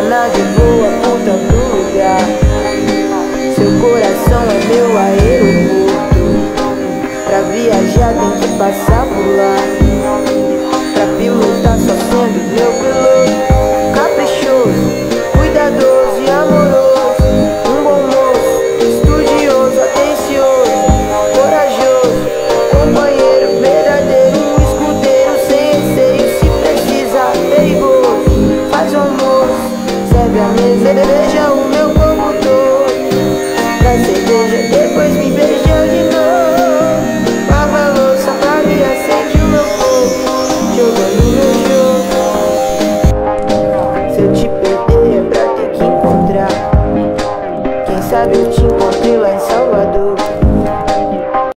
Nada de boa puta do lugar. Seu coração é meu aeroporto. Pra viajar tem que passar por lá. Pra pilotar sua cerveja o meu corpo todo. Da cerveja depois me beijou de novo. Lava a louça pra acende o meu fogo. Jogando meu jogo. Se eu te perder é pra ter que encontrar. Quem sabe eu te encontrei lá em Salvador.